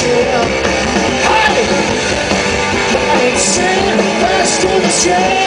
Hey, I ain't sailing fast to the.